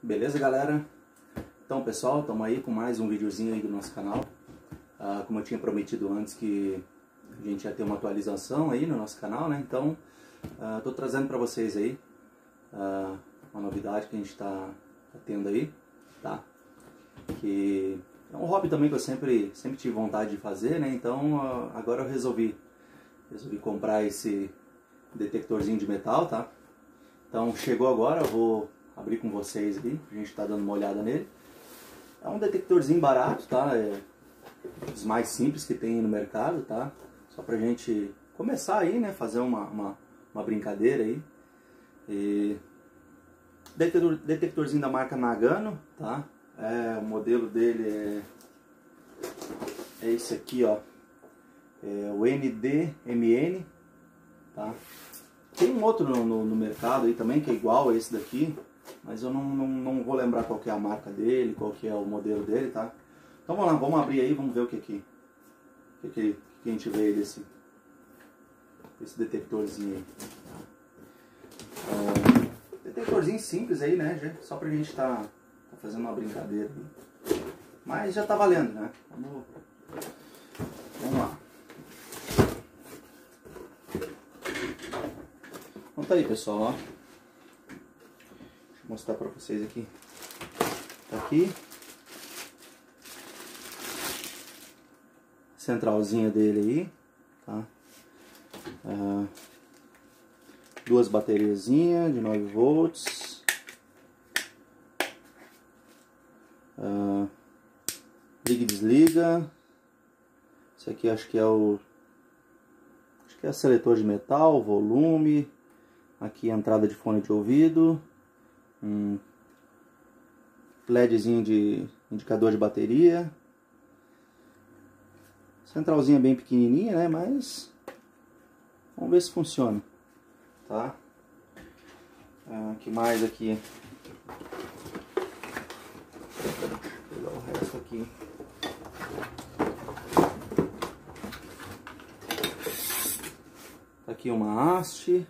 Beleza, galera? Então, pessoal, estamos aí com mais um videozinho aí do nosso canal. Ah, como eu tinha prometido antes que a gente ia ter uma atualização aí no nosso canal, né? Então, estou trazendo para vocês aí ah, uma novidade que a gente está tá tendo aí, tá? Que é um hobby também que eu sempre, sempre tive vontade de fazer, né? Então, ah, agora eu resolvi, resolvi comprar esse detectorzinho de metal, tá? Então, chegou agora, eu vou abrir com vocês aqui, a gente está dando uma olhada nele. É um detectorzinho barato, tá? É dos mais simples que tem no mercado, tá? Só pra gente começar aí, né? Fazer uma, uma, uma brincadeira aí. E... Detector, detectorzinho da marca Nagano, tá? É, o modelo dele é, é esse aqui, ó. É o NDMN, tá? Tem um outro no, no, no mercado aí também que é igual a esse daqui, mas eu não, não, não vou lembrar qual é a marca dele, qual que é o modelo dele, tá? Então vamos lá, vamos abrir aí, vamos ver o que que, que, que, que a gente vê desse, desse detectorzinho aí. É, detectorzinho simples aí, né, só pra gente tá, tá fazendo uma brincadeira. Mas já tá valendo, né? Vamos, vamos lá. Então tá aí, pessoal, ó mostrar para vocês aqui. Tá aqui. Centralzinha dele aí, tá? Ah, duas bateriazinhas de 9 volts. Ah, liga e desliga. Esse aqui acho que é o acho que é seletor de metal, volume. Aqui a entrada de fone de ouvido um LEDzinho de indicador de bateria. Centralzinha bem pequenininha, né? Mas vamos ver se funciona, tá? Ah, que mais aqui? Vou pegar o resto aqui. Tá aqui uma haste.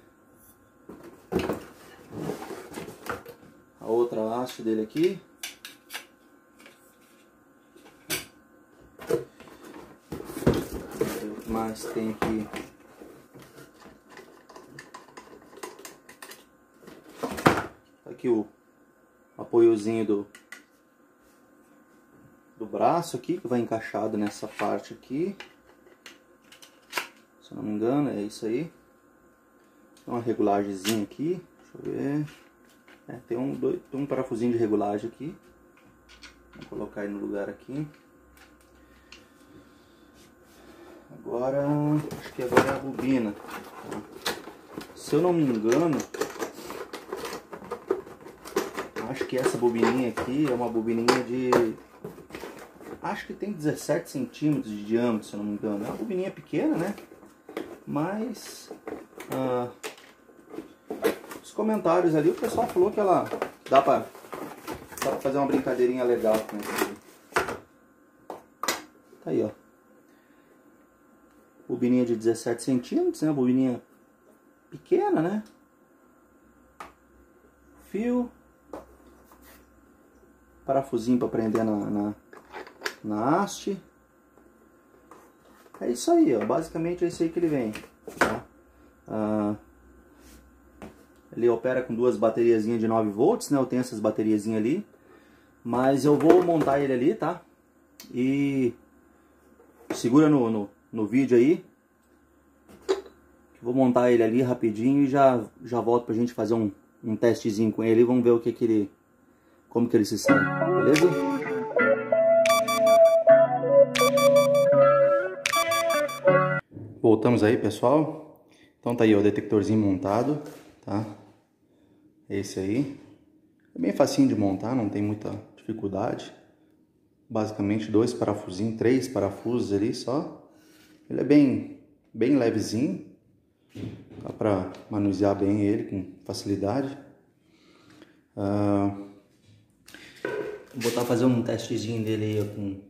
Outra haste dele aqui. O que mais tem aqui? Tá aqui o apoiozinho do, do braço aqui, que vai encaixado nessa parte aqui. Se eu não me engano, é isso aí. Uma regulagemzinha aqui, deixa eu ver. É, tem, um, dois, um parafusinho de regulagem aqui. Vou colocar ele no lugar aqui. Agora, acho que agora é a bobina. Se eu não me engano, acho que essa bobininha aqui é uma bobininha de... Acho que tem 17 centímetros de diâmetro, se eu não me engano. É uma bobininha pequena, né? Mas... Ah, comentários ali, o pessoal falou que ela dá pra, dá pra fazer uma brincadeirinha legal com isso. Tá aí, ó. Bobininha de 17 centímetros, né? Bobininha pequena, né? Fio. Parafusinho para prender na, na, na haste. É isso aí, ó. Basicamente é isso aí que ele vem. Tá? Ah, ele opera com duas bateriazinhas de 9 volts, né? Eu tenho essas bateriazinhas ali. Mas eu vou montar ele ali, tá? E segura no, no, no vídeo aí. Vou montar ele ali rapidinho e já, já volto pra gente fazer um, um testezinho com ele. Vamos ver o que que ele... Como que ele se sai, beleza? Voltamos aí, pessoal. Então tá aí o detectorzinho montado tá? Esse aí. É bem facinho de montar, não tem muita dificuldade. Basicamente dois parafusinhos, três parafusos ali só. Ele é bem, bem levezinho. Dá pra manusear bem ele com facilidade. Uh, vou botar fazer um testezinho dele aí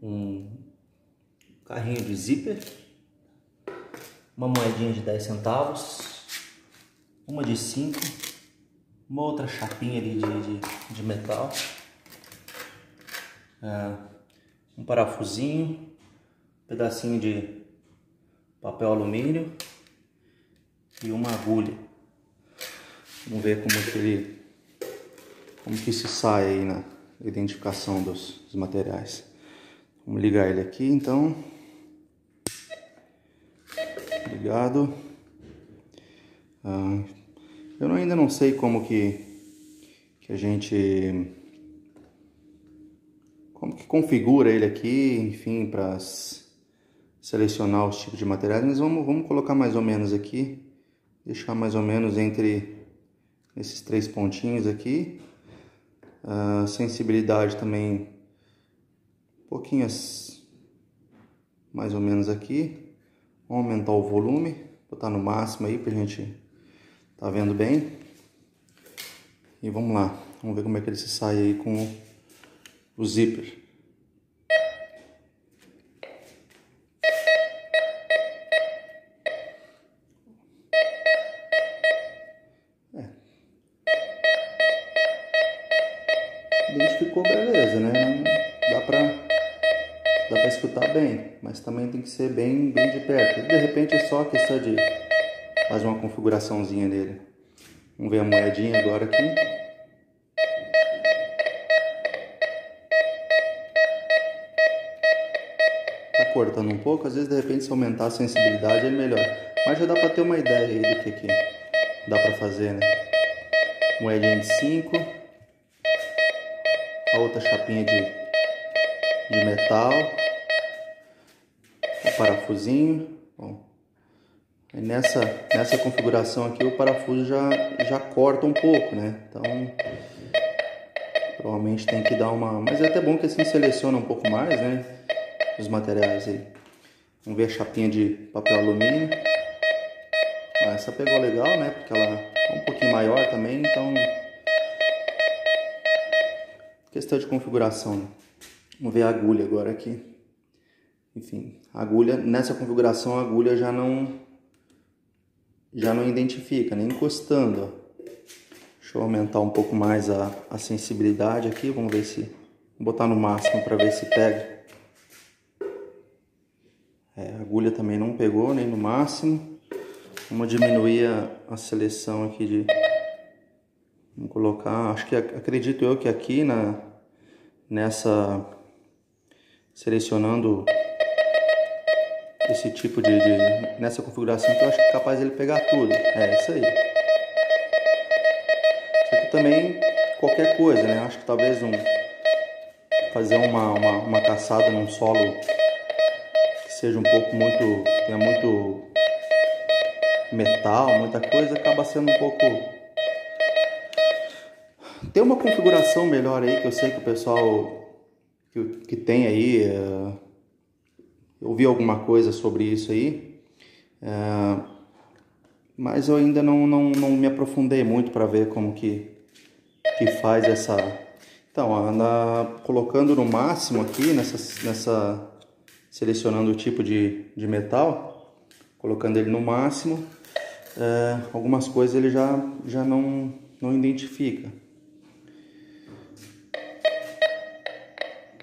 com um carrinho de zíper, uma moedinha de 10 centavos uma de 5 uma outra chapinha ali de, de, de metal, é, um parafusinho, um pedacinho de papel alumínio e uma agulha. Vamos ver como que ele, como que se sai aí na identificação dos, dos materiais. Vamos ligar ele aqui então. Ligado. Ah, eu ainda não sei como que, que a gente como que configura ele aqui, enfim, para selecionar os tipos de materiais, mas vamos, vamos colocar mais ou menos aqui, deixar mais ou menos entre esses três pontinhos aqui, a sensibilidade também um pouquinho mais ou menos aqui, vamos aumentar o volume, botar no máximo aí pra gente Tá vendo bem? E vamos lá. Vamos ver como é que ele se sai aí com o zíper. É. Identificou beleza, né? Dá pra, dá pra escutar bem, mas também tem que ser bem, bem de perto. De repente é só questão de fazer uma configuraçãozinha nele. Vamos ver a moedinha agora aqui. Tá cortando um pouco, às vezes de repente se aumentar a sensibilidade é melhor. Mas já dá para ter uma ideia aí do que, que dá para fazer, né? Moedinha de 5. A outra chapinha de, de metal. O parafusinho. Bom, nessa, nessa configuração aqui o parafuso já, já corta um pouco, né? Então provavelmente tem que dar uma... Mas é até bom que assim seleciona um pouco mais, né? Os materiais aí. Vamos ver a chapinha de papel alumínio. Ah, essa pegou legal, né? Porque ela é um pouquinho maior também, então... Questão de configuração, né? Vamos ver a agulha agora aqui. Enfim, agulha, nessa configuração a agulha já não já não identifica, nem encostando. Deixa eu aumentar um pouco mais a, a sensibilidade aqui, vamos ver se... Vou botar no máximo para ver se pega. É, a agulha também não pegou, nem no máximo. Vamos diminuir a, a seleção aqui de... Vamos colocar, acho que acredito eu que aqui na nessa selecionando esse tipo de, de, nessa configuração que eu acho que é capaz ele pegar tudo. É isso aí. Isso aqui também qualquer coisa, né? Acho que talvez um fazer uma, uma, uma caçada num solo que seja um pouco muito tenha muito metal, muita coisa, acaba sendo um pouco tem uma configuração melhor aí que eu sei que o pessoal que, que tem aí uh, eu vi alguma coisa sobre isso aí, é, mas eu ainda não, não, não me aprofundei muito para ver como que, que faz essa... Então, colocando no máximo aqui, nessa, nessa selecionando o tipo de, de metal, colocando ele no máximo, é, algumas coisas ele já, já não, não identifica.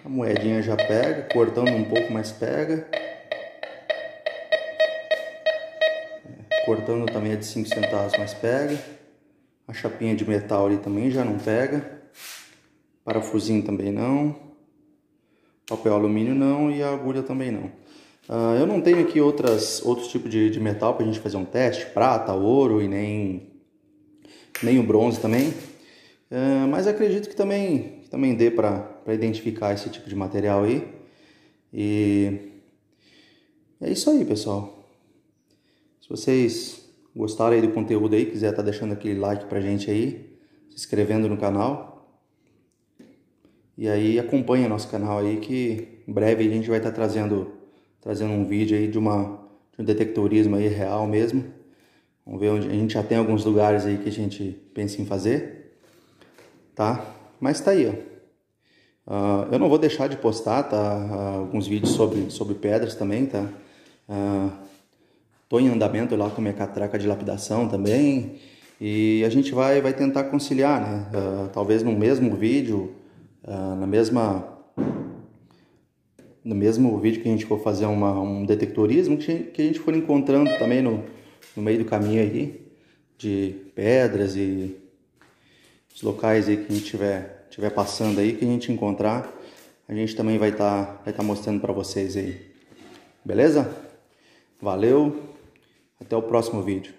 A moedinha já pega, cortando um pouco mais pega. É, cortando também é de 5 centavos, mas pega. A chapinha de metal ali também já não pega. Parafusinho também não. Papel alumínio não e a agulha também não. Uh, eu não tenho aqui outras, outros tipos de, de metal para a gente fazer um teste, prata, ouro e nem, nem o bronze também. Uh, mas acredito que também que também dê para identificar esse tipo de material aí. E é isso aí, pessoal. Se vocês gostaram aí do conteúdo aí, quiser tá deixando aquele like pra gente aí, se inscrevendo no canal. E aí acompanha nosso canal aí que em breve a gente vai estar tá trazendo trazendo um vídeo aí de uma de um detectorismo aí real mesmo. Vamos ver onde a gente já tem alguns lugares aí que a gente pensa em fazer, tá? Mas tá aí, ó. Uh, eu não vou deixar de postar, tá? Uh, alguns vídeos sobre, sobre pedras também, tá? Uh, tô em andamento lá com minha catraca de lapidação também. E a gente vai, vai tentar conciliar, né? Uh, talvez no mesmo vídeo, na mesma no mesmo vídeo que a gente for fazer uma, um detectorismo, que a gente for encontrando também no, no meio do caminho aí, de pedras e os locais aí que a gente tiver, tiver passando aí, que a gente encontrar, a gente também vai estar tá, vai tá mostrando para vocês aí. Beleza? Valeu, até o próximo vídeo.